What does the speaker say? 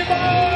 Simão!